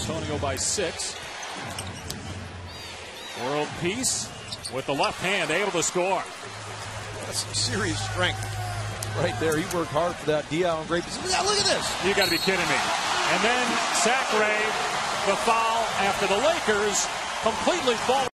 Antonio by six. World Peace with the left hand able to score. That's some serious strength right there. He worked hard for that. Dion great position. Look at this. You got to be kidding me. And then sacre the foul after the Lakers completely fall.